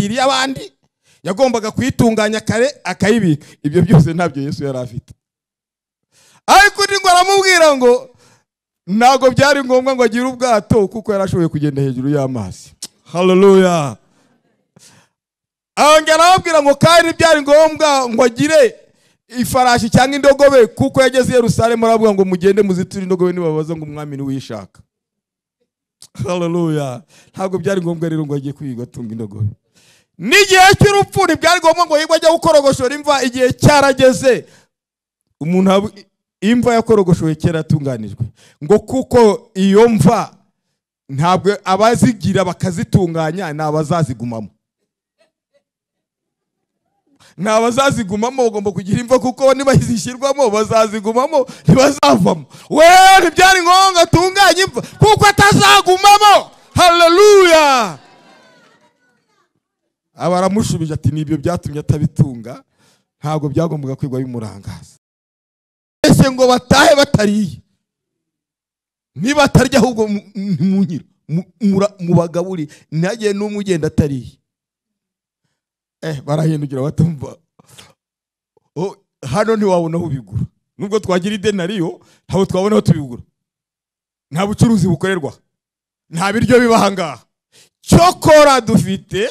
ivatiri y'abandi yagombaga kuyitunganya kare akayibika ibyo byose ntabyo yesu yari afite. Ariko undi ngo aramubwira ngo ntabwo byari ngombwa ngo agire ubwato kuko yari ashoboye kugenda hejuru y'amazi. Haleluya arongera arababwira ngo kandi byari ngombwa ngo agire ifarashi cyangwa indogobe kuko yageze i yerusalemu aravuga ngo mugende muziture indogobe nibabaza ngo umwami ni we uyishaka. Haleluya ntabwo byari ngombwa rero ngo agiye kwiga atunga indogobe. N'igihe cy'urupfu ntibyari ngombwa ngo yigwe ajya gukorogoshora imva igihe cyarageze umuntu imva yakorogoshowe kera yatunganijwe. Ngo kuko iyo mva ntabwo abazigira bakazitunganya ni abazazigumamo. Ni abazazigumamo bagomba kugira imva kuko nibazishyirwamo bazazigumamo ntibazavamo. We ntibyari ngombwa atunganye imva kuko atazagumamo. Haleluya aba aramushubije ati ni byo byatumye atabitunga ntabwo byagombaga kwigwa bimurangaza. Ese ngo batahe batariye. Nibatarya ahubwo mu- ntimunyira mu- mura- mubagaburi ntihagire n'umwe ugenda atariye. Eh barahindukira batumva Oh, hano ntiwabona aho ubigura. Nubwo twagira idenariyo ntabwo twabona aho tubigura. Nta bucuruzi bukorerwa. Nta biryo biba aha ngaha cyokora dufite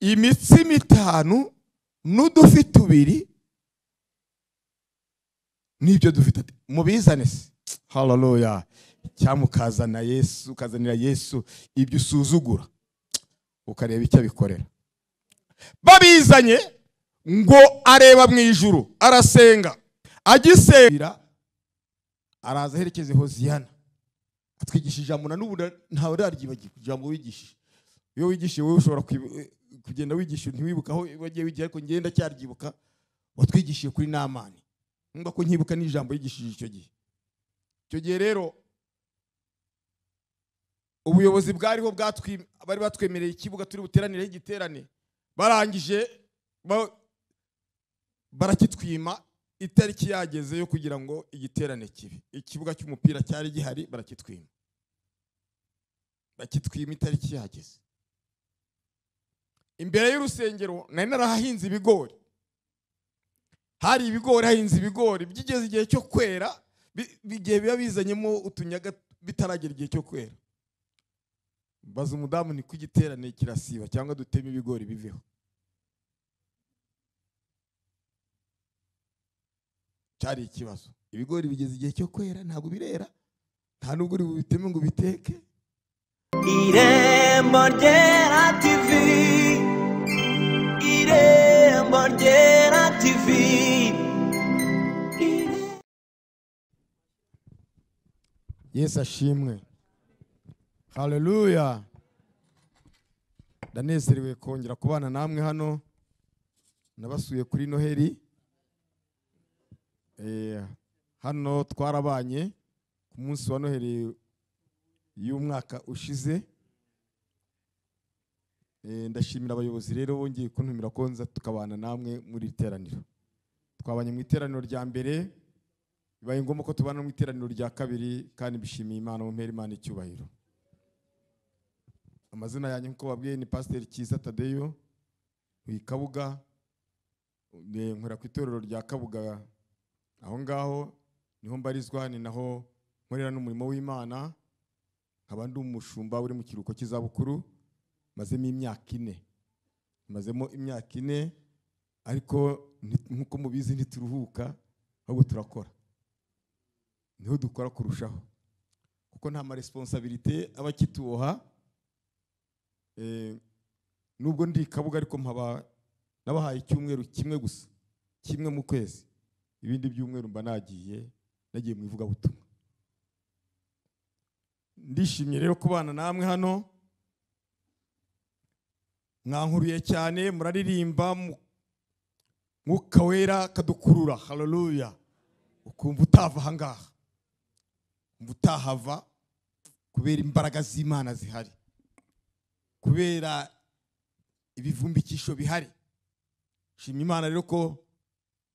imitsima itanu n'udufi tubiri ni byo dufite. Mubizane se. Haleluya cyangwa ukazana yesu ukazanira yesu ibyo usuzugura. Ukareba icyo abikorera. Babizanye ngo areba mu ijuru arasenga. Agisenga araza aherekeze hoziyana atwigisha ijambo na n'ubu ntawe uraryibagiwe ijambo wigishije iyo wigishije wowe ushobora kwibu- kugenda wigisha ntiwibuke aho wagiye wigira ariko ngenda cyaryibuka watwigishije kuri namani. Numva ko nkibuka n'ijambo yigishije icyo gihe. Icyo gihe rero ubuyobozi bwariho bari batwemereye ikibuga turi buteranireho igiterane. Barangije ba- barakitwima itariki yageze yo kugira ngo igiterane kibe. Ikibuga cy'umupira cyari gihari barakitwima. Bakitwima itariki yageze. Imbere y'urusengero nari narahahinze ibigori. Hari ibigori hahinze ibigori. Byigeze igihe cyo kwera igihe biba bizanyemo utunyaga bitaragera igihe cyo kwera. Baza umudamu ni igiterane kirasiba cyangwa duteme ibigori biveho? Cyari ikibazo. Ibigori bigeze igihe cyo kwera ntabwo birera. Nta nubwo uri bubiteme ngo ubiteke. Irembo ryera tivi irembo tivi yesu ashimwe. Haleluya ndanezerewe kongera kubana namwe hano. Nabasuye kuri noheli. Eh, hano twarabanye ku munsi wa noheli y'umwaka ushize. Ndashimira abayobozi rero bongeye kuntumira ko nza tukabana namwe muri iri teraniro. Twabanye mu iteraniro rya mbere bibaye ngombwa ko tubana mu iteraniro rya kabiri kandi bishimiye imana mu mpera imana icyubahiro. Amazina yanjye nk'uko babwiye ni pasiteri cyiza tadeyo i kabuga Eh, nkora ku itorero rya kabuga. Aho ngaho ni ho mbarizwa ni naho nkorera n'umurimo w'imana nkaba ndi umushumba uri mu kiruhuko cy'izabukuru. Mazemo imyaka ine. Mazemo imyaka ine ariko nk'uko mubizi ntituruhuka ahubwo turakora. Niho dukora kurushaho. Kuko nta maresponsabilite aba akituboha Eh, nubwo ndi kabuga ariko mpaba nabahaye icyumweru kimwe gusa kimwe mu kwezi. Ibindi byumweru mba nagiye nagiye mu ivugabutumwa. Ndishimye rero kubana namwe hano mwankuriye cyane muraririmba mu- mwuka wera akadukurura haleluya ukumva utava ahangaha ukumva utahava kubera imbaraga z'imana zihari. Kubera ibivumbikisho bihari. Shima imana rero ko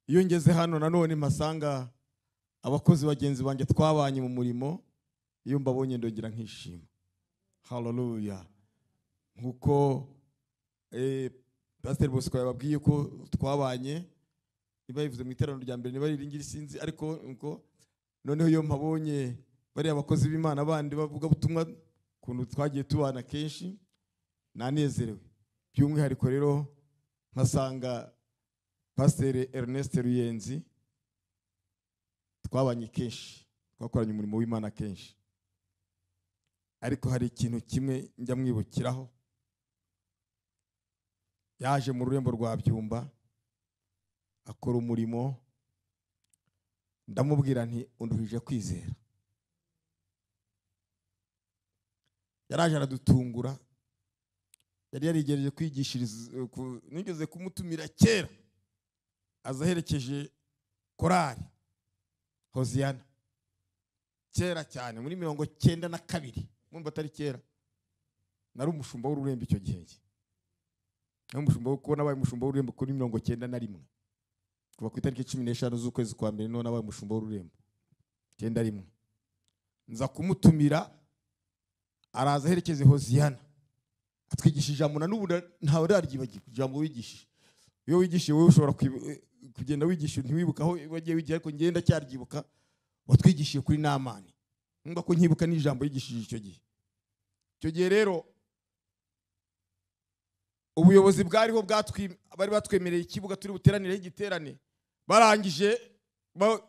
iyo ngeze hano nanone mpasanga abakozi bagenzi banjye twabanye mu murimo iyo mbabonye ndongera nkishima. Haleluya nk'uko pasiteri bosco yababwiye ko twabanye niba yivuze mu iteraniro rya mbere niba riringiri sinzi ariko noneho iyo mpabonye bariya bakozi b'imana bandi bavuga butumwa ukuntu twagiye tubana kenshi nanezerewe. By'umwihariko rero nkasanga pasiteri Ernest Ruyenzi twabanye kenshi twakoranye umurimo w'imana kenshi. Ariko hari ikintu kimwe njya mwibukiraho. Yaje mu rurembo rwa byumba akora umurimo ndamubwira nti unduhije kwizera. Yaraje aradutungura yari yarigereje kwigishiriza nigeze kumutumira kera aza aherekeje korari hoziyana kera cyane muri mirongo cyenda na kabiri mwumva atari kera nari umushumba w'ururembo icyo gihe nari umushumba wo kubona abaye umushumba w'ururembo kuri mirongo cyenda na rimwe. Kuva ku itariki cumi n'eshanu z'ukwezi kwa mbere none abaye umushumba w'ururembo. Cyenda rimwe. Nza kumutumira araza aherekeze hoziyana. Atwigisha ijambo na n'ubu ntawe raryibagiwe ijambo wigishije iyo wigishije wowe ushobora kugenda wigisha ntiwibuka aho wagiye wigira ariko ngenda cyaryibuka watwigishije kuri namani. Numva ko nkibuka n'ijambo yigishije icyo gihe. Icyo gihe rero ubuyobozi bwariho bari batwemereye ikibuga turi buteranireho igiterane. Barangije ba-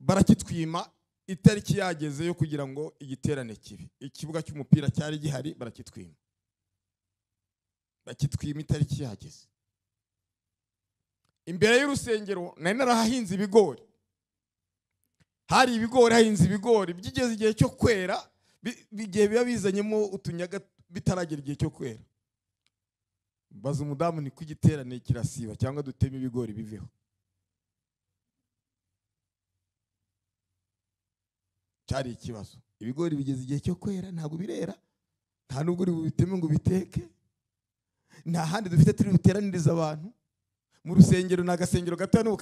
barakitwima itariki yageze yo kugira ngo igiterane kibe. Ikibuga cy'umupira cyari gihari barakitwima. Bakitwima itariki yageze. Imbere y'urusengero nari narahahinze ibigori. Hari ibigori hahinze ibigori. Bigeze igihe cyo kwera igihe biba bizanyemo utunyaga bitaragera igihe cyo kwera. Baza umudamu ni ko igiterane kirasiba cyangwa duteme ibigori biveho. Cyari ikibazo. Ibigori bigeze igihe cyo kwera ntabwo birera. Nta nubwo uri bubiteme ngo ubiteke. Nta handi dufite turi buteranirize abantu. Mu rusengero ni agasengero gatoya n'ubu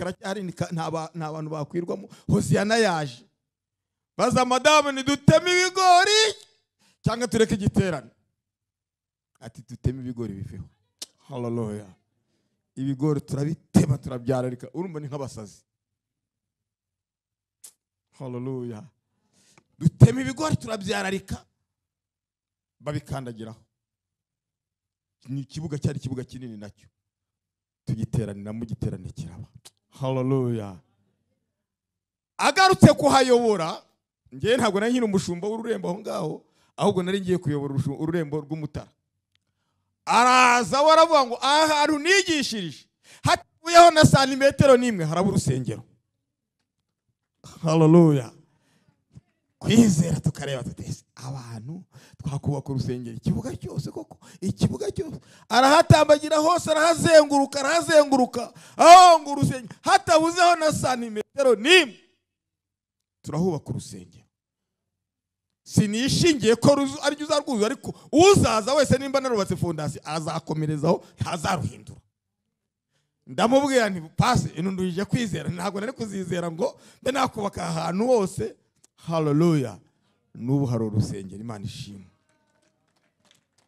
ba- nta bantu bakwirwamo. Hosiyana yaje. Baza madamu ntiduteme ibigori? Cyangwa tureke igiterane? Ati duteme ibigori biveho. Haleluya ibigori turabitema turabyararika urumva ni nk'abasazi haleluya dutema ibigori turabyararika babikandagiraho ni ikibuga cyari ikibuga kinini na cyo tugiteraniramo igiterane kiraba haleluya agarutse kuhayobora ngewe ntabwo nari nkiri umushumba w'ururembo aho ngaho ahubwo nari ngiye kuyobora ururembo rw'umutara. Araza we aravuga ngo aha hantu nigishirije hatuyeho na santimetero n'imwe haraba urusengero. Haleluya kwizera tukareba tutese abantu twakubaka urusengero ikibuga cyose koko ikibuga cyose. Arahatambagira hose arahazenguruka arahazenguruka. Aho ngo urusengero. Hatabuzeho na santimetero n'imwe. Turahubaka urusengero. Sinishingiye ko ari ryo uzarwuzuza ariko uzaza wese nimba narubatse fondasiyo azakomerezaho ntazaruhindura. Ndamubwira nti pasi inunduje kwizera. Ntabwo nari kuzizera ngo mbe nakubaka ahantu hose. Haleluya n'ubu hari urusengero imana ishimwe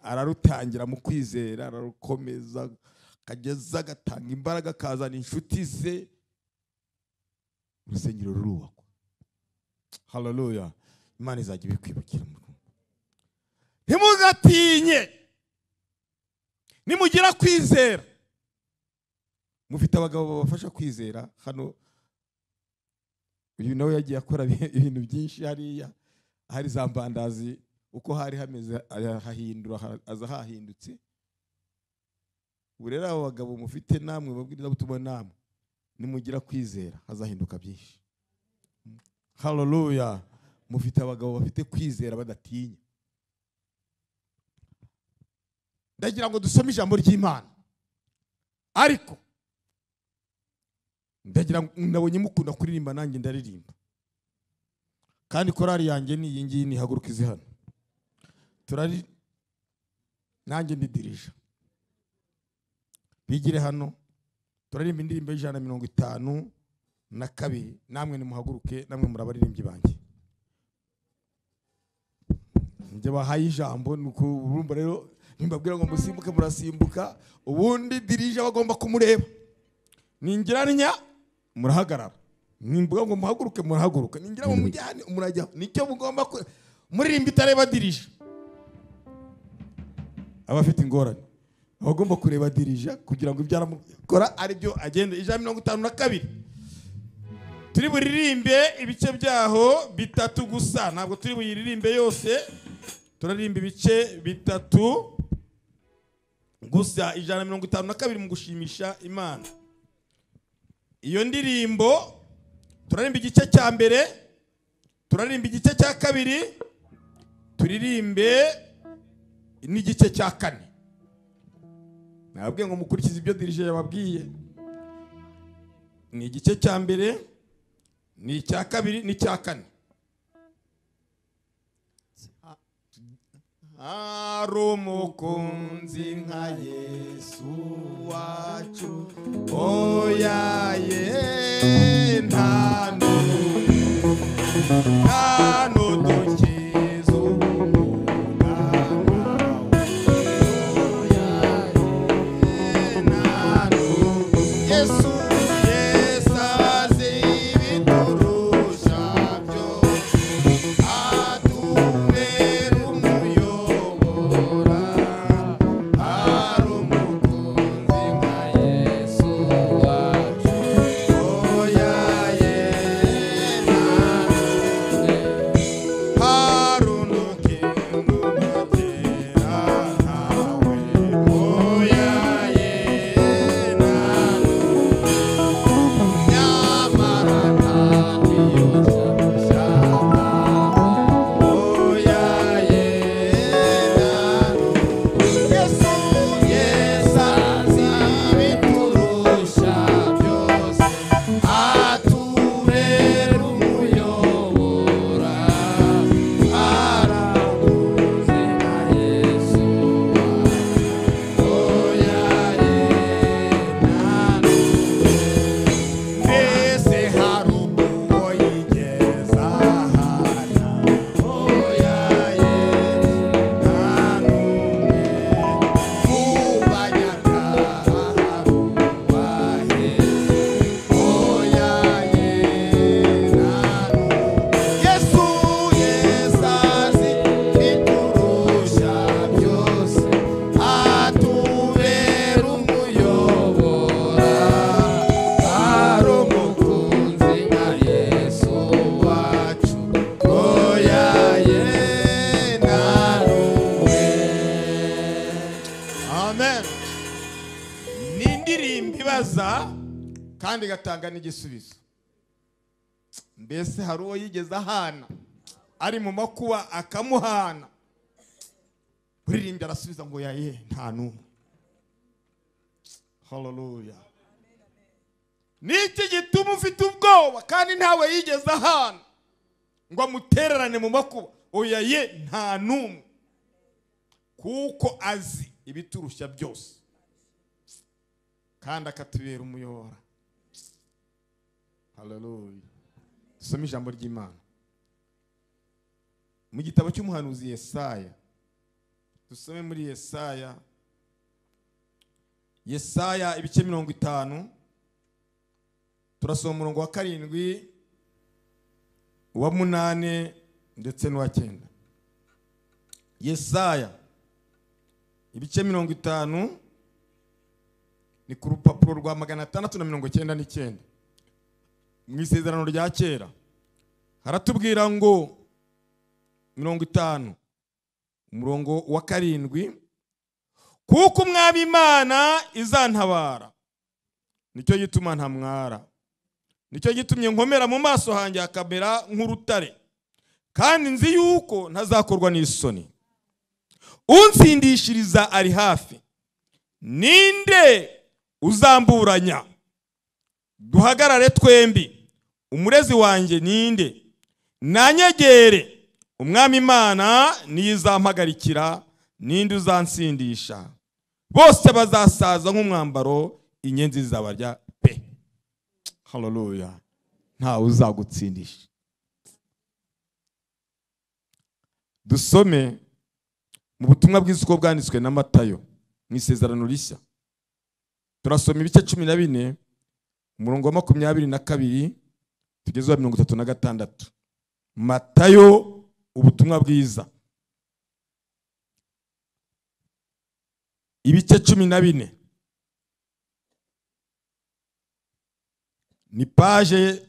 ararutangira mu kwizera ararukomeza akageza agatanga imbaraga akazana inshuti ze. Urusengero rurubakwa haleluya imana izajya ibikwibukira ntimugatinye. Nimugira kwizera. Mufite abagabo babafasha kwizera. Hano uyu nawe yagiye akora ibintu byinshi hariya. Hari za mbandazi uko hari hameze hahindura aza hahindutse ubu rero abo bagabo mufite namwe babwiriza butumwa namwe. Nimugira kwizera hazahinduka byinshi. Haleluya mufite abagabo bafite kwizera badatinya. Ndagira ngo dusome ijambo ry'imana. Ariko ndagira ngo nabonye mukunda kuririmba nanjye ndaririmba. Kandi korari yanjye ni iyi ngiyi nihaguruka izi hano. Turari nanjye ndidirije. Bigire hano turaririmba indirimbo y'ijana na mirongo itanu na kabiri. Namwe nimuhaguruke namwe muri abaririmbyi njye bahaye ijambo urumva rero nimbabwira ngo musimbuke murasimbuka ubundi dirije bagomba kumureba. Ningira nya murahagarara. Nimbuga ngo muhaguruke murahaguruka ningira ngo mujyane murajyaho ni cyo mugomba muririmba itareba dirije. Abafite ingorane. Abagomba kureba dirije kugira ngo ibyo aramukora ari byo agenda ijana mirongo itanu na kabiri. Turi buririmbe ibice byaho bitatu gusa. Ntabwo turi buyiririmbe yose. Turaririmba ibice bitatu gusa ijana na mirongo itanu na kabiri mu gushimisha imana. Iyo ndirimbo turaririmba igice cya mbere turaririmba igice cya kabiri turirimbe n'igice cya kane. Nababwiye ngo mukurikize ibyo dirije yababwiye. Ni igice cya mbere ni icya kabiri n'icya kane. Hari umukunzi nka yesu wacu. Oya ye nta n'umwe nta n'udukizo ibaza kandi igatanga n'igisubizo. Mbese hari uwo yigeze ahana? Ari mu makuba akamuhana. Uririmbye arasubiza ngo yaye nta n'umwe. Haleluya niki gituma ufite ubwoba kandi ntawe yigeze ahana? Ngo amutererane mu makuba. Oya ye nta n'umwe. Kuko azi ibiturushya byose. Kandi akatubera umuyobora. Haleluya dusome ijambo ry'imana. Mu gitabo cy'umuhanuzi yesaya dusome muri yesaya yesaya ibice mirongo itanu turasoma umurongo wa karindwi uwa munane ndetse n'uwa cyenda. Yesaya ibice mirongo itanu ni ku rupapuro rwa magana atandatu na mirongo icyenda n'icyenda. Mu isezerano rya kera haratubwira ngo mirongo itanu umurongo wa karindwi kuko umwami imana izantabara. Nicyo gituma ntamwara. Nicyo gitumye nkomera mu maso hanjye hakamera nk'urutare. Kandi nzi yuko ntazakorwa n'isoni. Unsindishiriza ari hafi. Ninde uzamburanya. Duhagarare twembi. Umurezi wanjye ninde? Nanyegere. Umwami imana niyo izampagarikira ninde uzansindisha? Bose bazasaza nk'umwambaro inyenzi zizabarya pe. Haleluya ntawe uzagutsindisha. Dusome mu butumwa bwiza uko bwanditswe na matayo mu isezerano rishya. Turasoma ibice cumi na bine umurongo wa makumyabiri na kabiri tugeze wa mirongo itatu na gatandatu. Matayo ubutumwa bwiza. Ibice cumi na bine. Ni paje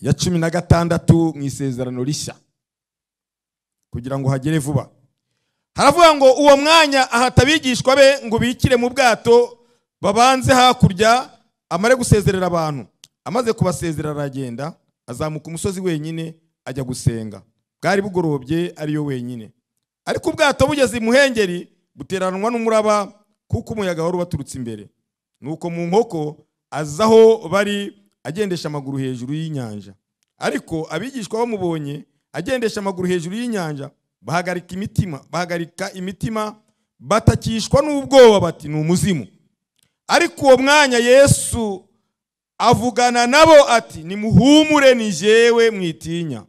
ya cumi na gatandatu mu isezerano rishya. Kugira ngo hagere vuba. Haravuga ngo uwo mwanya ahata abigishwa be ngo bikire mu bwato babanze hakurya amare gusezerera abantu. Amaze kubasezerera aragenda azamuka umusozi wenyine ajya gusenga. Bwari bugorobye ariyo wenyine. Ariko ubwato bugeze imuhengeri buteranwa n'umuraba kuko umuyaga wari ubaturutse imbere. Nuko mu nkoko aza aho bari agendesha amaguru hejuru y'inyanja. Ariko abigishwa bamubonye agendesha amaguru hejuru y'inyanja bahagarika imitima bahagarika imitima batakishwa n'ubwoba bati ni umuzimu. Ariko uwo mwanya yesu avugana nabo ati nimuhumure ni jewe mwitinya.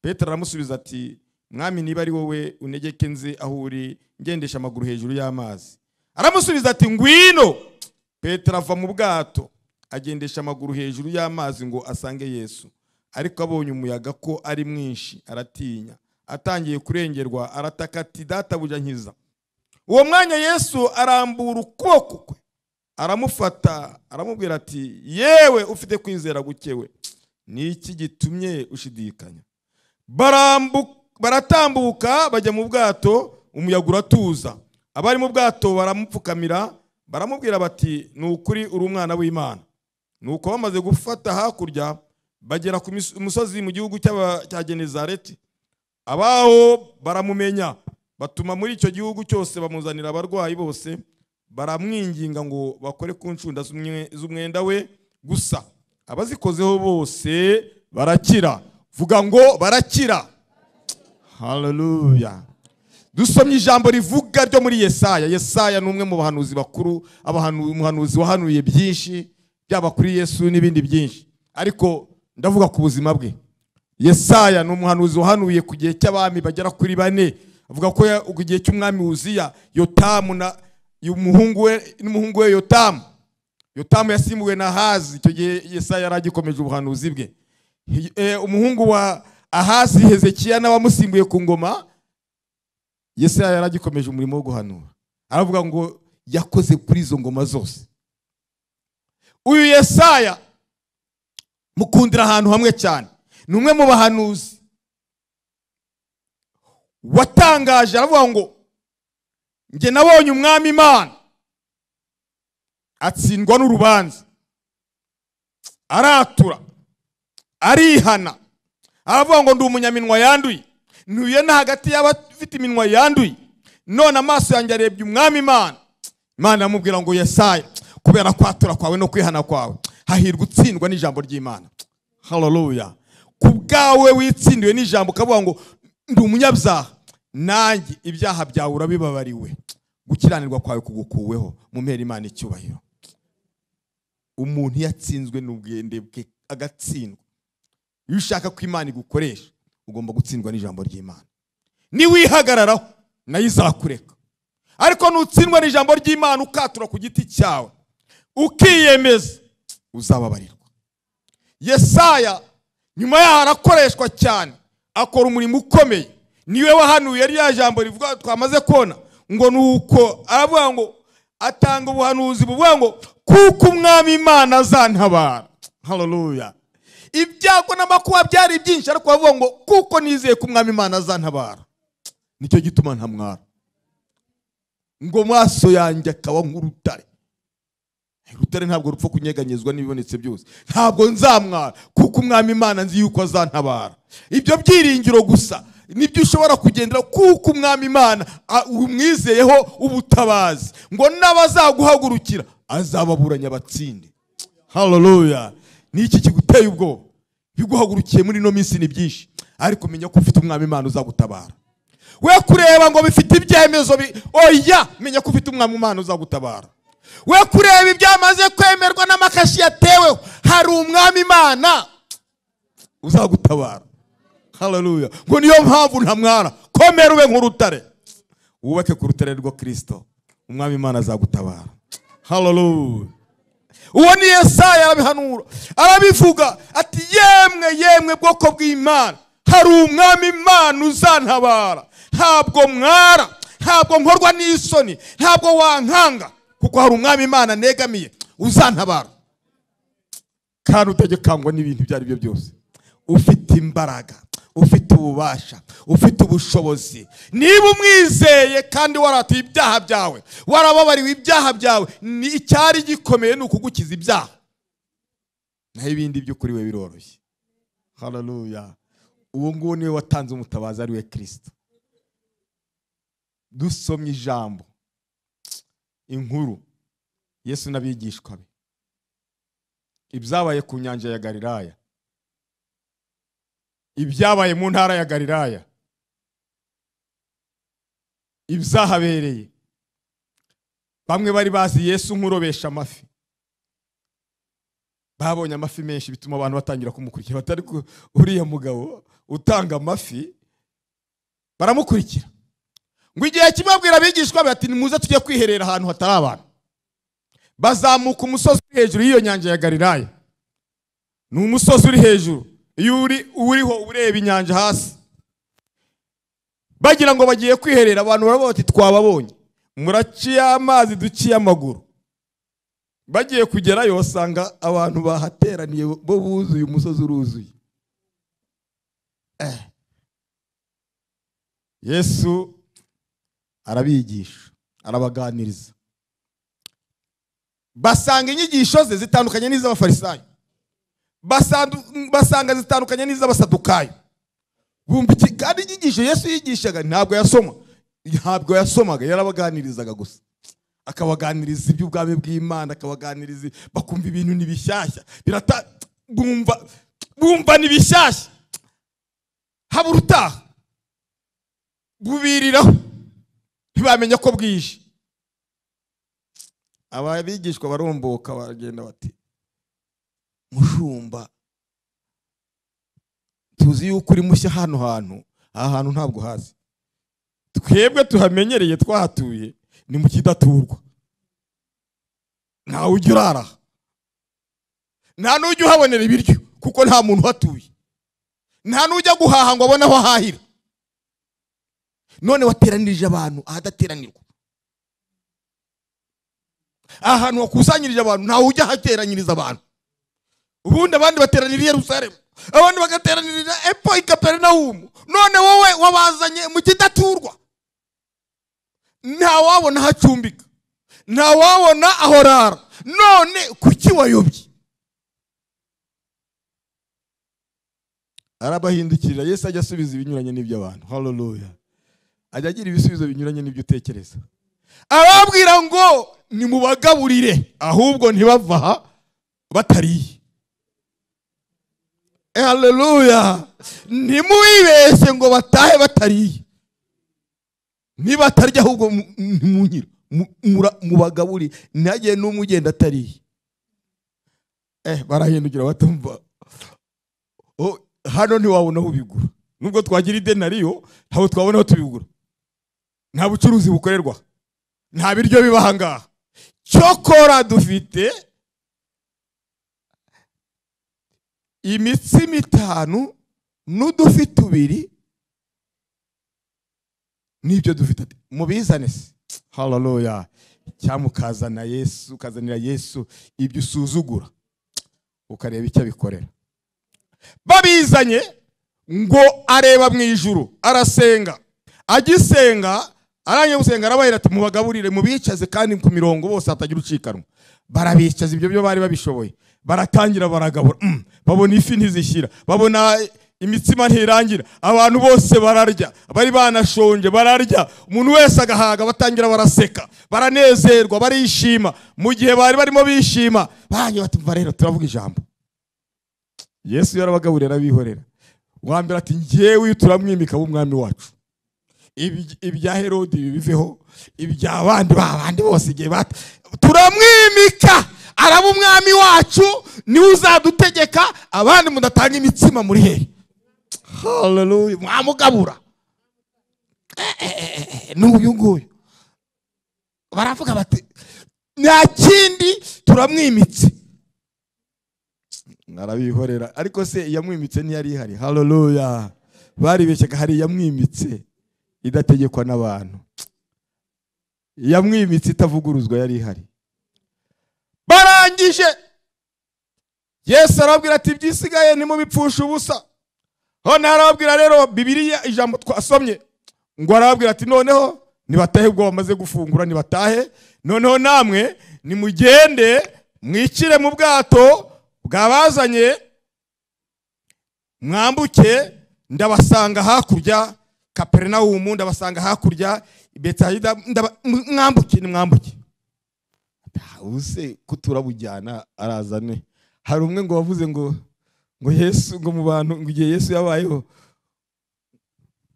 Petero aramusubiza ati mwami niba ari wowe unegeke nze aho uri ngendesha amaguru hejuru y'amazi. Aramusubiza ati ngwino. Petero ava mu bwato agendesha amaguru hejuru y'amazi ngo asange yesu. Ariko abonye umuyaga ko ari mwinshi aratinya. Atangiye kurengerwa arataka ati databuja nkiza. Uwo mwanya yesu arambura ukuboko kwe. Aramufata aramubwira ati yewe ufite kwizera gukewe ni iki gitumye ushidikanya? Baratambuka bajya mu bwato umuyaga uratuza. Abari mu bwato baramupfukamira baramubwira bati ni ukuri uri umwana w'imana. Nuko bamaze gufata hakurya bagera ku musozi mu gihugu cya genezareti. Abaho baramumenya batuma muri icyo gihugu cyose bamuzanira abarwayi bose. Baramwinginga ngo bakore ku ncunda z'umwe- z'umwenda we gusa. Abazikozeho bose barakira. Vuga ngo barakira. Haleluya dusomye ijambo rivuga ryo muri yesaya. Yesaya ni umwe mu bahanuzi bakuru umuhanuzi wahanuye byinshi byaba kuri yesu n'ibindi byinshi. Ariko ndavuga ku buzima bwe. Yesaya ni umuhanuzi wahanuye ku gihe cy'abami bagera kuri bane. Avuga ko ku gihe cy'umwami wuziya yotamu na umuhungu we n'umuhungu we yotamu. Yotamu yasimbuwe na hazi icyo gihe yesaya yari agikomeje ubuhanuzi bwe. Eh, umuhungu wa ahazi hezekiya nawe wamusimbuye ku ngoma. Yesaya yari agikomeje umurimo wo guhanura. Aravuga ngo yakoze kuri izo ngoma zose. Uyu yesaya mukundira ahantu hamwe cyane. Ni umwe mu bahanuzi. Watangaje aravuga ngo njye nabonye umwami imana. Atsindwa n'urubanza. Aratura. Arihana. Aravuga ngo ndi umunyaminwa yanduye. Ntuye no hagati y'abafite iminwa yanduye. None amaso yanjye arebye umwami imana. Imana yamubwira ngo yesaya kubera kwatura kwawe no kwihana kwawe hahirwa utsindwa n'ijambo ry'imana. Haleluya ku bwawe witsindiwe n'ijambo ukavuga ngo ndi umunyabyaha. Nanjye ibyaha byawe urabibabariwe. Gukiranirwa kwawe kugukuweho mu mpera imana icyubahiro. Umuntu iyo atsinzwe n'ubwende bwe agatsindwa. Iyo ushaka ko imana igukoresha ugomba gutsindwa n'ijambo ry'imana. Niwihagararaho na yo izakureka. Ariko nutsindwa n'ijambo ry'imana ukatura ku giti cyawe ukiyemeza uzababarirwa. Yesaya nyuma yaho arakoreshwa cyane akora umurimo ukomeye. Ni we wahanuye rya jambo rivuga twamaze kubona. Ngo ni uko aravuga ngo atanga ubuhanuzi buvuga ngo kuko umwami imana azantabara. Haleluya ibyago n'amakuba byari byinshi ariko bavuga ngo kuko nizeye ko umwami imana azantabara. Nicyo gituma ntamwara ngo maso yanjye akaba nk'urutare. Urutare ntabwo rupfa kunyeganyezwa n'ibibonetse byose. Ntabwo nzamwara. Kuko umwami imana nzi yuko azantabara. Ibyo byiringiro gusa ni byo ushobora kugendera kuko umwami imana umwizeyeho ubutabazi. Ngo n'abazaguhagurukira azababuranya abatsinde. Haleluya ni iki kiguteye ubwoba? Biguhagurukiye muri ino minsi ni byinshi. Ariko menya ko ufite umwami imana uzagutabara. We kureba ngo bifite ibyemezo oya menya ko ufite umwami imana uzagutabara. We kureba ibyamaze kwemerwa n'amakashi yateweho hari umwami imana uzagutabara. Haleluya ngo niyo mpamvu ntamwara komera ube nk'urutare. Wubake ku rutare rwo kirisito umwami imana azagutabara. Haleluya uwo ni yesaya arabihanura. Arabivuga ati yemwe yemwe bwoko bw'imana. Hari umwami imana uzantabara. Ntabwo mwara ntabwo nkorwa n'isoni ntabwo wankanga kuko hari umwami imana negamiye uzantabara. Kandi utegekangwa n'ibintu ibyo ari byo byose. Ufite imbaraga. Ufite ububasha ufite ubushobozi. Niba umwizeye kandi waratuye ibyaha byawe warababariwe ibyaha byawe ni icyari gikomeye ni ukugukiza ibyaha. Naho ibindi byo kuri we biroroshye. Haleluya uwo nguwo ni we watanze umutabazi ari we kirisito dusomye ijambo. Inkuru. Yesu n'abigishwa be. Ibyabaye ku nyanja ya galilaya. Ibyabaye mu ntara ya galilaya. Ibyahabereye bamwe bari bazi yesu nk'urobesha amafi. Babonye amafi menshi bituma abantu batangira kumukurikira. Batari uriya mugabo utanga amafi baramukurikira. Ngo igihe kimwe abwira abigishwa be ati nimuze tujye kwiherera ahantu hatari abantu. Bazamuka umusozi uri hejuru y'iyo nyanja ya galilaya. Ni umusozi uri hejuru. Iyo uri uriho ureba inyanja hasi. Bagira ngo bagiye kwiherera abantu baravuga bati twababonye. Muraciye amazi duciye amaguru. Bagiye kugerayo basanga abantu bahateraniye bo buzuye umusozi uruzuye. Eh. yesu arabigisha arabaganiriza. Basanga inyigisho ze zitandukanye n'iz'abafarisayo basanga zitandukanye n'iz'abasadukayo bumva iki? Kandi inyigisho yesu yigishaga ntabwo yasoma. Ntabwo yasomaga yarabaganirizaga gusa. Akabaganiriza iby'ubwami bw'imana akabaganiriza bakumva ibintu ni bishyashya bumva bumva ni bishyashya habura utaha bubiriraho ntibamenya ko bwije. Ababigishwa baromboka baragenda bati mushumba. Tuzi yuko uri mushya hano hantu. Aha hantu ntabwo hazi. Twebwe tuhamenyereye twahatuye ni mu kidaturwa. Ntawe ujya urara. Nta n'ujya uhabonera ibiryo kuko nta muntu uhatuye. Nta n'ujya guhaha ngo abone aho ahahira. None wateranirije abantu ahadateranirwa. Aha hantu wakusanyirije abantu ntawe ujya ahateranyiriza abantu. Ubundi abandi bateranira i yerusalemu. Abandi bagateranirira epo i kaperinawumu. None wowe wabazanye mu kidaturwa. Ntawabona aho acumbika. Ntawabona aho arara. None kuki wayobye? Arabahindukirira. Yesu ajya asubiza ibinyuranye n'iby'abantu haleluya ajya agira ibisubizo binyuranye n'ibyo utekereza. Arababwira ngo nimubagaburire. Ahubwo ntibava aha batariye. Haleluya ntimubibeshye ngo batahe batariye nibatarya ahubwo mu- ntimunyira mu- mura- mubagaburire ntihagire n'umwe ugenda atariye eh barahindukira batumva. Oh, hano ntiwabona aho ubigura. Nubwo twagira idenariyo ntabwo twabona aho tubigura. Nta bucuruzi bukorerwa. Nta biryo biba aha ngaha cyokora dufite imitsima itanu n'udufi tubiri ni byo dufite. Mubizane se. Haleluya cyangwa ukazana yesu ukazanira yesu ibyo usuzugura. Ukareba icyo abikorera. Babizanye ngo areba mu ijuru arasenga. Agisenga arangije gusenga arabahera ati mubagaburire mubicaze kandi ku mirongo bose hatagira ucikanwa. Barabicaza ibyo byo bari babishoboye. Baratangira baragabura Mm, babona ifi ntizishyira babona imitsima ntirangira. Abantu bose bararya. Bari banashonje bararya. Umuntu wese agahaga batangira baraseka. Baranezerwa barishima. Mu gihe bari barimo bishima barangiye bati mva rero turavuga ijambo. Yesu yarabagaburira arabihorera uwa mbere ati ngewe turamwimika w'umwami wacu. Ibya herodi biveho ibya bandi ba bandi bose igihe turamwimika! Araba umwami wacu ni we uzadutegeka abandi mudatanga imitsima muri hehe mwamugabura. Eh, eh, eh, eh, n'uyu nguyu. Baravuga bati nta kindi turamwimitse. Arabihorera ariko se iyamwimitse ntiyari ihari? Haleluya baribeshyaga hari iyamwimitse idategekwa n'abantu. Iyamwimitse itavuguruzwa yari ihari. Barangije. Yesu arababwira ati ibyisigaye nimubipfusha ubusa. None arababwira rero bibiliya ijambo twasomye. Ngo arababwira ati noneho nibatahe ubwo bamaze gufungura nibatahe. Noneho namwe nimugende mwicire mu bwato bwabazanye mwambuke. Ndabasanga hakurya kaperinawumu ndabasanga hakurya betahida mwambuke nimwambuke. Use ko turabujyana arazane. Hari umwe ngo wavuze ngo ngo yesu ngo mu bantu ngo igihe yesu yabayeho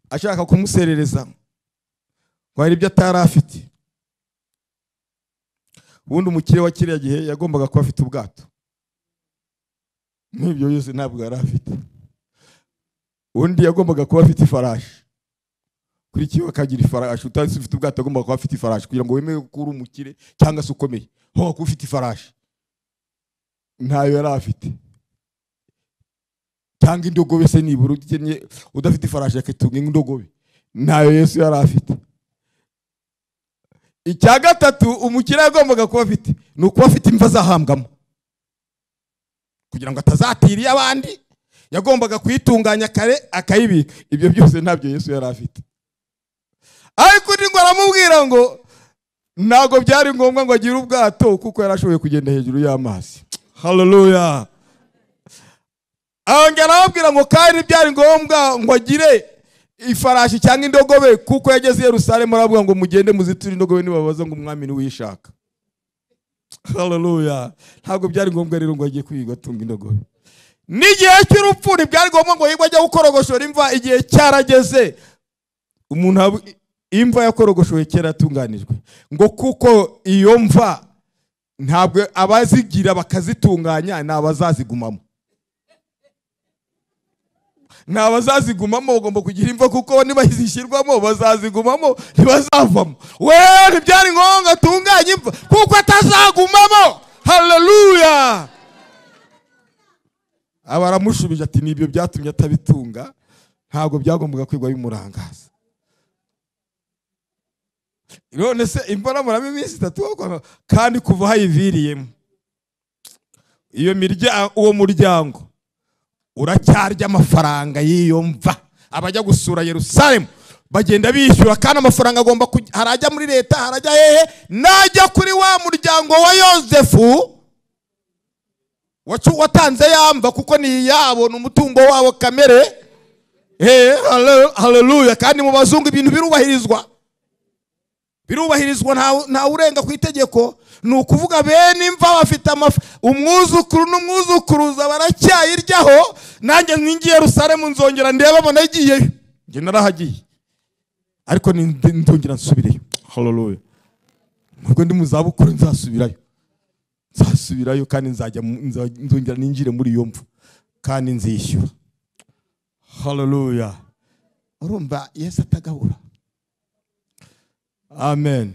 ashaka kumuserereza. Ngo hari ibyo atari afite. Ubundi umukire wa kiriya gihe yagombaga kuba afite ubwato. N'ibyo byose ntabwo yari afite. Undi yagombaga kuba afite ifarashi. Kuri kiwe akagira ifarashi utazi ufite ubwato agomba kuba afite ifarashi kugira ngo wemere ko uri umukire cyangwa se ukomeye. Ho kuba ufite ifarashi. Ntayo yari afite. Cyangwa indogobe se nibura ukennye udafite ifarashi yakitunga indogobe. Ntayo yesu yari afite. Icya gatatu umukire yagombaga kuba afite ni ukuba afite imva azahambwamo kugira ngo atazatira iy'abandi yagombaga kuyitunganya kare akayibika. Ibyo byose ntabyo yesu yari afite. Ariko undi ngo aramubwira ngo ntabwo byari ngombwa ngo agire ubwato kuko yari ashoboye kugenda hejuru y'amazi. Haleluya arongera arababwira ngo kandi byari ngombwa ngo agire ifarashi cyangwa indogobe kuko yageze i yerusalemu aravuga ngo mugende muziture indogobe nibabaza ngo umwami niwishaka haleluya ntabwo byari ngombwa rero ngo ajye kwiga atunga indogobe. N'igihe cy'urupfu ntibyari ngombwa ngo yigwe ajya gukorogoshora imva igihe cyarageze. Umuntu imva yakorogoshowe kera yatunganijwe. Ngo kuko iyo mva ntabwo abazigira bakazitunganya ni abazazigumamo. Ni abazazigumamo bagomba kugira imva kuko nibazishyirwamo bazazigumamo ntibazavamo. We ntibyari ngombwa atunganye imva kuko atazagumamo. Haleluya aba aramushubije ati ni byo byatumye atabitunga. Ntabwo byagombaga kwigwa bimurangaza. None se imbona muramo iminsi itatu kandi kuva aho ayiviriyemo iyo uwo muryango uracyarya amafaranga y'iyo mva. Abajya gusura yerusalemu bagenda bishyura kandi amafaranga agomba kujya harajya muri leta harajya hehe? Najya kuri wa muryango wa yozefu wacu- watanze yamva kuko ni iyabo ni umutungo wabo kamere. Eh, hale- haleluya. Kandi mu bazungu ibintu birubahirizwa. Birubahirizwa nta- ntawe urenga ku itegeko ni ukuvuga bene imva bafite amafa umwuzukuru n'umwuzukuruza baracyayiryaho nanjye nkingi yerusalemu nzongera ndebe abona agiyeyo njye narahagiye. Ariko nzongera nsubireyo. Haleluya nubwo ndi mu zabukuru nzasubirayo. Nzasubirayo kandi nzajya nzongera ninjire muri iyo mvu. Kandi nzishyura. Haleluya urumva yesu atagabura. Amen.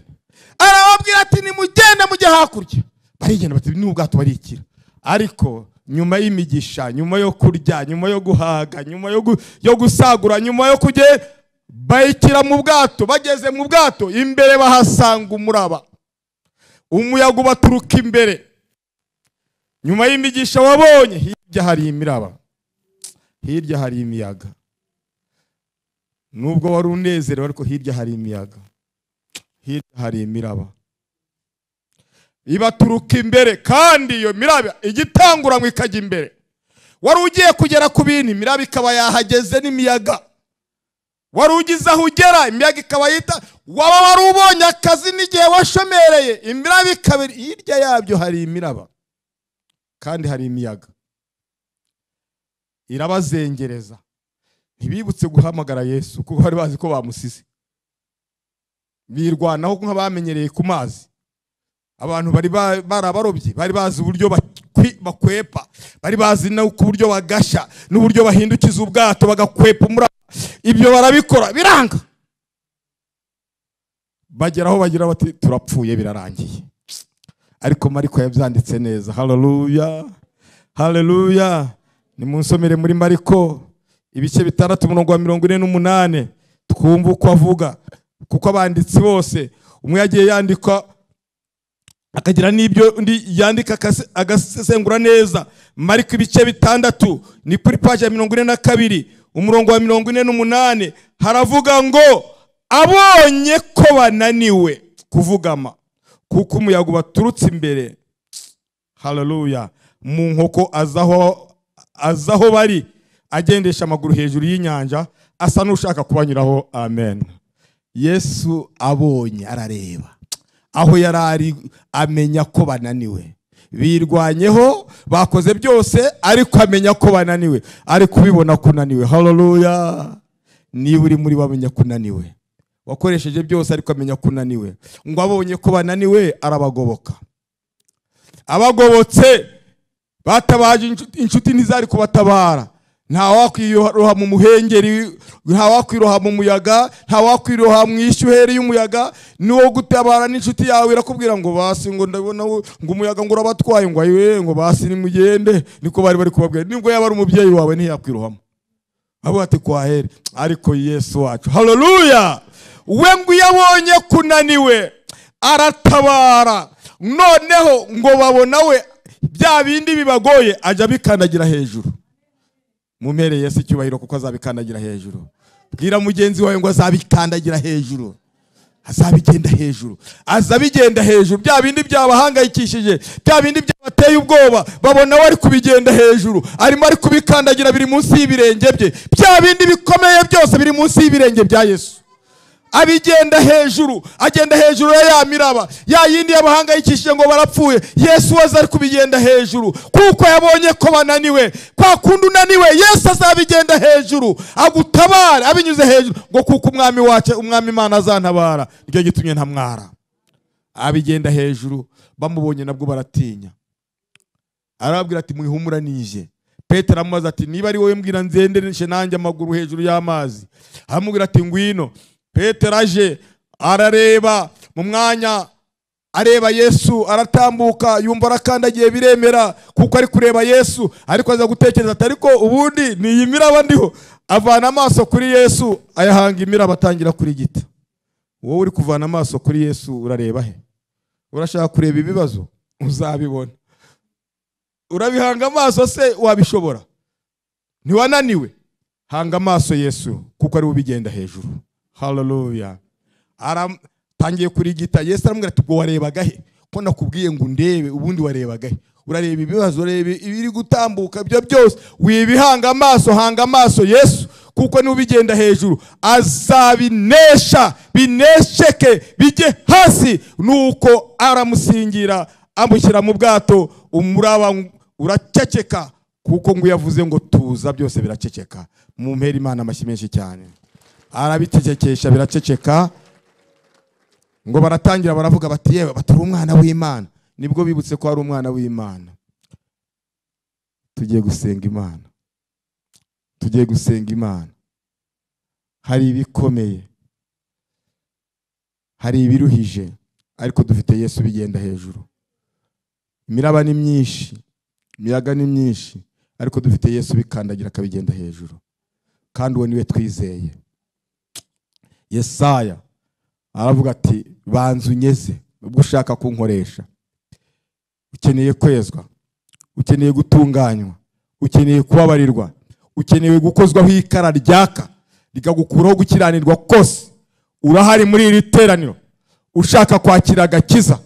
Arababwira ati nimugende mujye hakurya. Barigenda bati n'ubwato barikira. Ariko nyuma y'imigisha nyuma yo kurya nyuma yo guhaga nyuma yo gu- yo gusagura nyuma yo kugenda bayikira mu bwato bageze mu bwato imbere bahasanga umuraba. Umuyaga ubaturuka imbere. Nyuma y'imigisha wabonye hirya hari imiraba. Hirya hari imiyaga. Nubwo wari unezerewe ariko hirya hari imiyaga. Hirya hari imiraba. Ibaturuka imbere kandi iyo miraba igitanguranywa ikajya imbere. Wari ugiye kugera ku bintu imiraba ikaba yahageze n'imiyaga. Wari ugize aho ugera imiyaga ikaba yita waba wari ubonye akazi n'igihe washomereye. Imiraba ikaba hirya yabyo hari imiraba kandi hari imiyaga. Irabazengereza. Ntibibutse guhamagara yesu kuko bari bazi ko bamusize. Birwanaho nk'abamenyereye ku mazi. Abantu bari ba- bari bazi uburyo bakwepa bari bazi no ku buryo bagashya n'uburyo bahindukiza ubwato bagakwepa umuraba ibyo barabikora biranga. Bageraho bagira bati turapfuye birarangiye. Ariko mariko yabyanditse neza haleluya haleluya nimunsomere muri mariko ibice bitandatu umurongo wa mirongo ine n'umunani twumve uko avuga. Kuko abanditsi bose umwe yagiye yandika akagira n'ibyo undi yandika agasesengura neza. Mariko ibice bitandatu ni kuri paji ya mirongo ine na kabiri umurongo wa mirongo ine n'umunani haravuga ngo abonye ko bananiwe kuvugama kuko umuyaga ubaturutse imbere. Haleluya mu nkoko azaho bari agendesha amaguru hejuru y'inyanja asa n'ushaka kubanyuraho. Amen. Yesu abonye arareba. Aho yari ari amenya ko bananiwe. Birwanyeho bakoze byose ariko amenya ko bananiwe. Ari kubibona ko unaniwe haleluya niba uri muri bo amenya ko unaniwe wakoresheje byose ariko amenya ko unaniwe ngo abonye ko bananiwe arabagoboka. Abagobotse batabaje inshuti- ntizari kubatabara. Wakwiroha mu muhengeri wakwiroha mu muyaga wakwiroha mu ishyuheri y'umuyaga. Niwo gutabara n'inshuti yawe irakubwira ngo basi ngo ndabona ngo umuyaga ngo urabatwaye ngo ayiwe ngo basi nimugende niko bari bari kubabwira. Nibwo yaba ari umubyeyi wawe ntiyakwirohamo avuga ati kwahere ariko yesu wacu. Haleluya we ngo iyo abonye kunaniwe aratabara. Noneho ngo babona we bya bindi bibagoye ajya abikandagira hejuru. Mumere yesu icyubahiro kuko azabikandagira hejuru. Bwira mugenzi wawe ngo azabikandagira hejuru. Azabigenda hejuru. Aza bigenda hejuru. Bya bindi byabahangayikishije bya bindi byabateye ubwoba babona we ari kubigenda hejuru. Arimo ari kubikandagira biri munsi y'ibirenge bye. Bya bindi bikomeye byose biri munsi y'ibirenge bya yesu. Abigenda hejuru agenda hejuru ya ya miraba. Ya yindi yabahangayikishije ngo barapfuye. Yesu waza ari kubigenda hejuru kuko yabonye ko bananiwe. Kwa kundi unaniwe yesu azabigenda hejuru. Agutabare abinyuze hejuru. Ngo kuko umwami wacu umwami imana azantabara. Nicyo gitumye ntamwara. Abigenda hejuru bamubonye nabwo baratinya. Arababwira ati mwihumura nije petero amubaza ati niba ari wowe mbwira nzendereshe nanjye amaguru hejuru y'amazi. Aramubwira ati ngwino. Petero aje arareba mu mwanya areba yesu aratambuka yumva arakandagiye biremera kuko ari kureba yesu ariko aza gutekereza ati ariko ubundi ni iyi miraba ndiho? Avana amaso kuri yesu ayahanga imiraba atangira kuri gita wowe uri kuvana amaso kuri yesu urareba he? Urashaka kureba ibibazo? Uzabibona. Urabihanga amaso se? Wabishobora. Ntiwananiwe. Hanga amaso yesu kuko ari we ubigenda hejuru. Haleluya aratangiye kurigita yesu aramubwira ati ubwo warebaga he? Ko nakubwiye ngo undebe ubundi warebaga he? Urareba ibibazo ureba ibiri gutambuka ibyo byose. Wibihanga amaso hanga amaso yesu. Kuko ni we ubigenda hejuru. Azabinesha binesheke bijye hasi. Nuko aramusingira amushyira mu bwato umuraba uraceceka. Kuko ngo yavuze ngo tuza byose biraceceka. Mu mpera imana amashyi menshi cyane. Arabicecekesha biraceceka. Ngo baratangira baravuga bati yewe batari umwana w'imana. Nibwo bibutse ko ari umwana w'imana. Tugiye gusenga imana. Tugiye gusenga imana. Hari ibikomeye. Hari ibiruhije. Ariko dufite yesu bigenda hejuru. Imiraba ni myinshi. Imiyaga ni myinshi. Ariko dufite yesu bikandagira akabigenda hejuru. Kandi uwo ni we twizeye. Yesaya aravuga ati banza unyeze ubwo ushaka kunkoresha. Ukeneye kwezwa ukeneye gutunganywa ukeneye kubabarirwa ukeneye gukozwaho ikara ryaka rikagukuraho gukiranirwa kose. Urahari muri iri teraniro. Ushaka kwakira agakiza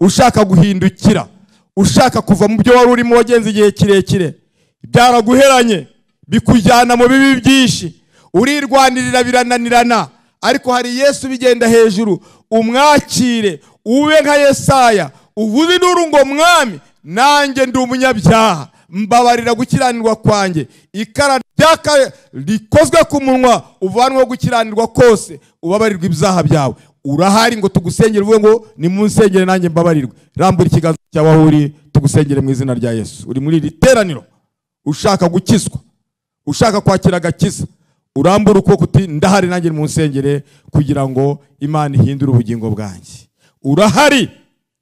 ushaka guhindukira ushaka kuva mu byo wari urimo wagenze igihe kirekire byaraguheranye bikujyana mu bibi byinshi urirwanirira birananirana ariko hari yesu bigenda hejuru umwakire ube nka yesaya uvuze induru ngo mwami nanjye ndi umunyabyaha mbabarira gukiranirwa kwanjye. Ikara ryaka rikozwe ku munwa uvanweho gukiranirwa kose ubabarirwa ibyaha byawe. Urahari ngo tugusengere uvuge ngo ni munsengere nanjye mbabarirwe. Rambura ikiganza cyawe aho uri tugu- tugusengere mu izina rya yesu. Uri muri iri teraniro. Ushaka gukizwa. Ushaka kwakira agakiza. Urambura ukuboko uti ndahari nanjye mu nsengere kugira ngo imana ihindure ubugingo bwanjye. Urahari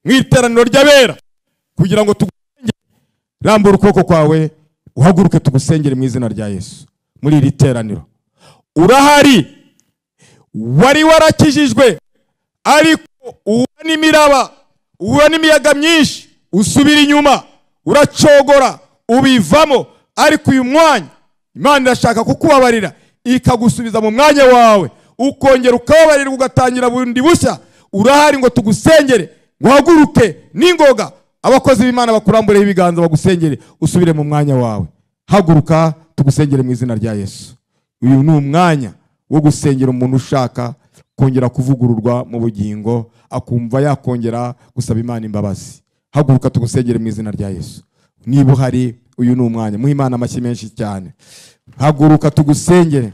mu iteraniro ry'abera kugira ngo tugusengere. Rambura ukuboko kwawe uhaguruke tugusengere mu izina rya yesu. Muri iri teraniro. Urahari! Wari warakijijwe ariko uhura n'imiraba uhura n'imiyaga myinshi usubira inyuma uracogora ubivamo ariko uyu mwanya imana irashaka kukubabarira. Ikagusubiza mu mwanya wawe. Ukongera ukababarirwa ugatangira bundi bushya. Urahari ngo tugusengere. Ngo uhaguruke n'ingoga. Abakozi b'imana bakurambureho ibiganza bagusengere. Usubire mu mwanya wawe. Haguruka tugusengere mu izina rya yesu. Uyu ni umwanya wo gusengera umuntu ushaka kongera kuvugururwa mu bugingo akumva yakongera gusaba imana imbabazi. Haguruka tugusengere mu izina rya yesu. Niba uhari uyu ni umwanya. Muhe imana amashyi menshi cyane. Haguruka tugusengere.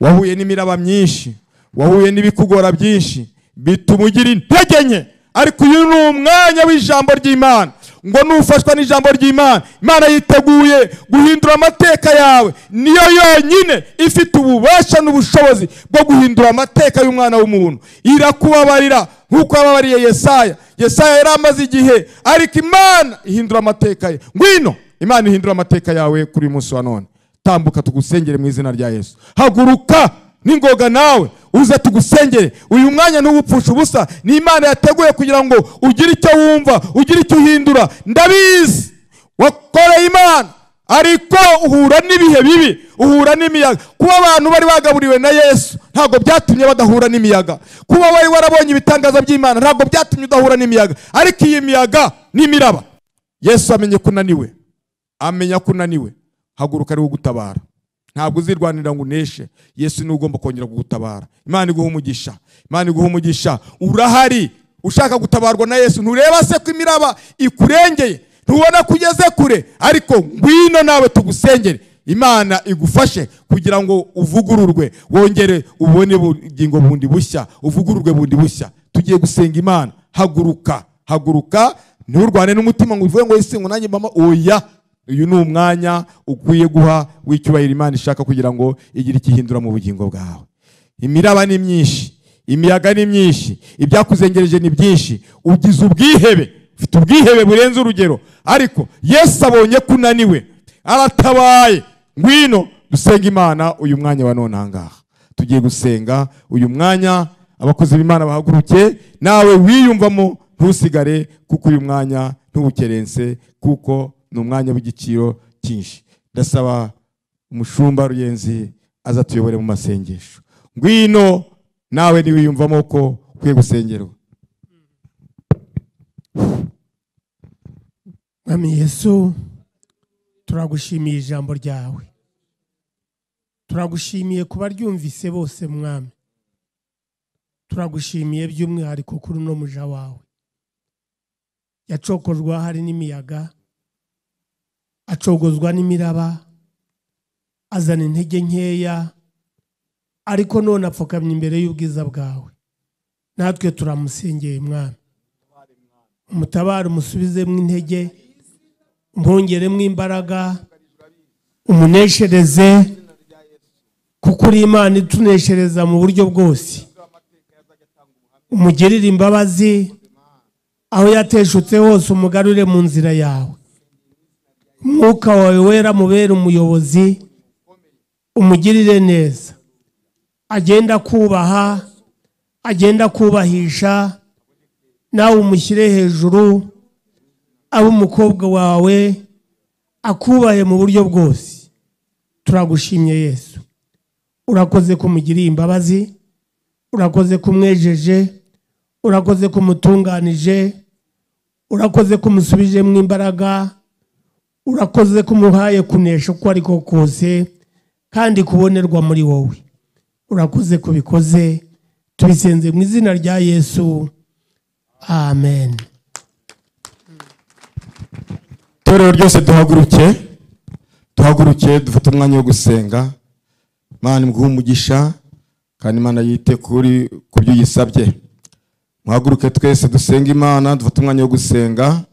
Wahuye n'imiraba myinshi wahuye n'ibikugora byinshi bituma ugira intege nke. Ariko uyu ni umwanya w'ijambo ry'imana. Ngo nufashwa n'ijambo ry'imana. Imana yiteguye guhindura amateka yawe. Niyo yonyine ifite ububasha n'ubushobozi bwo guhindura amateka y'umwana w'umuntu. Irakubabarira nk'uko yababariye yesaya. Yesaya yari amaze igihe. Ariko imana ihindura amateka ye. Ngwino! Imana ihindura amateka yawe kuri uyu munsi wa none. Tambuka tugusengere mu izina rya yesu. Haguruka n'ingoga nawe uze tugusengere. Uyu mwanya ntugupfushe ubusa ni imana yateguye kugira ngo ugire icyo wumva ugire icyo uhindura. Ndabizi wakoreye imana ariko uhura n'ibihe bibi uhura n'imiyaga. Kuba abantu bari bagaburiwe na yesu ntabwo byatumye badahura n'imiyaga. Kuba wari warabonye ibitangaza by'imana ntabwo byatumye udahura n'imiyaga. Ariko iyi miyaga n'imiraba. Yesu amenye ko unaniwe amenya ko unaniwe haguruka ari we ugutabara. Ntabwo uzirwanira ngo uneshe. Yesu ni we ugomba kongera kugutabara. Imana iguha umugisha. Imana iguha umugisha. Urahari. Ushaka gutabarwa na yesu ntureba se ko imiraba ikurengeye. Ntubona ko ugeze kure. Ariko ngwino nawe tugusengere. Imana igufashe kugira ngo uvugururwe. Wongere ubone ubugingo bundi bushya. Uvugururwe bundi bushya. Tugiye gusenga imana. Haguruka. Haguruka. Nturwane n'umutima ngo uvuge ngo nanjye mama oya. Uyu ni umwanya ukwiye guha w'icyubahiro imana ishaka kugira ngo igire ikihindura mu bugingo bwawe. Imiraba ni myinshi imiyaga ni myinshi ibyakuzengereje ni byinshi. Ugize ubwihebe ufite ubwihebe burenze urugero. Ariko yesu abonye ko unaniwe aratabaye. Ngwino dusenga imana uyu mwanya wa none ahangaha tugiye gusenga uyu mwanya abakozi b'imana bahaguruke nawe wiyumvamo ntusigare kuko uyu mwanya ntubukerense kuko ni umwanya w'igiciro cyinshi ndasaba umushumba ruyenzi aza tuyobore mu masengesho. Ngwino nawe ntiwiyumvamo ko ukwiye gusengerwa. Mwami yesu turagushimiye ijambo ryawe. Turagushimiye kuba ryumvise bose mwami. Turagushimiye by'umwihariko kuri uno muja wawe. Yacokozwa hari n'imiyaga. Acogozwa n'imiraba azana intege nkeya ariko none apfukamye imbere y'ubwiza bwawe. Natwe turamusengeye mwami. Umutabare umusubizemo intege umwongeremo imbaraga umuneshereze kuko uri imana ituneshereza mu buryo bwose. Umugirire imbabazi aho yateshutse hose umugarure mu nzira yawe. Umwuka wawe wera mubere umuyobozi umugirire neza. Agenda kubaha agenda kubahisha nawe umushyire hejuru abe umukobwa wawe akubahe mu buryo bwose. Turagushimye yesu. Urakoze kumugiriye imbabazi urakoze kumwejeje urakoze kumutunganije urakoze kumusubijemo imbaraga urakoze kumuhaye kunesha uko ariko kose kandi kubonerwa muri wowe. Urakoze kubikoze. Tubisenze mu izina rya yesu. Amen. Itorero ryose duhaguruke duhaguruke dufate umwanya wo gusenga. Imana imuhe umugisha kandi imana yite kuri ku byo uyisabye. Muhaguruke twese dusenga imana dufate umwanya wo gusenga.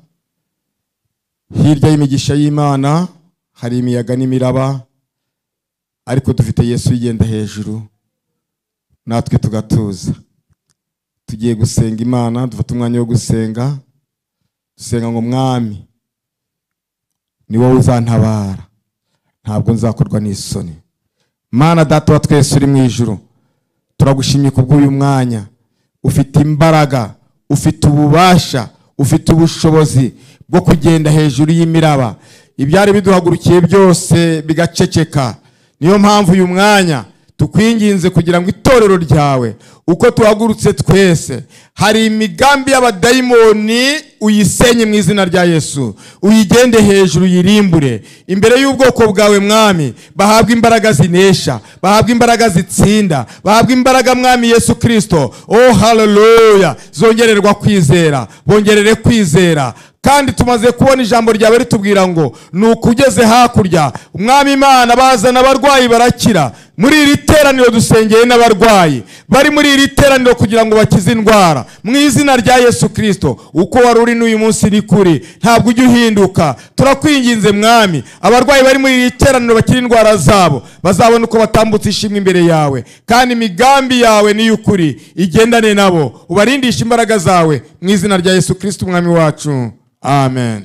Hirya y'imigisha y'imana hari imiyaga n'imiraba ariko dufite yesu yigenda hejuru natwe tugatuza. Tugiye gusenga imana dufate umwanya wo gusenga dusenga ngo mwami ni wowe uzantabara ntabwo nzakorwa n'isoni. Mana data wa twese uri mu ijuru turagushimye kubw'uyu mwanya. Ufite imbaraga ufite ububasha ufite ubushobozi bwo kugenda hejuru y'imiraba. Ibyari biduhagurukiye byose bigaceceka. Niyo mpamvu uyu mwanya tukwinginze kugira ngo itorero ryawe uko tuhagurutse twese. Hari imigambi y'abadayimoni uyisenye mu izina rya yesu. Uyigende hejuru uyirimbure imbere y'ubwoko bwawe mwami bahabwa imbaraga zinesha bahabwa imbaraga zitsinda bahabwa imbaraga mwami yesu kirisito oh haleluya zongererwa kwizera bongerere kwizera. Kandi tumaze kubona ijambo ryawe ritubwira ngo ni ukugeze hakurya. Umwami imana bazana abarwayi barakira. Muri iri teraniro dusengeye n'abarwayi. Bari muri iri teraniro kugira ngo bakize indwara. Mu izina rya yesu kirisito uko wari uri n'uyu munsi ni kuri. Ntabwo ujya uhinduka. Turakwinginze mwami. Abarwayi bari muri iri teraniro bakira indwara zabo bazabona uko batambutse ishimwe imbere yawe. Kandi imigambi yawe ni y'ukuri. Igendane nabo. Ubarindishe imbaraga zawe. Mu izina rya yesu kirisito umwami wacu. Amen.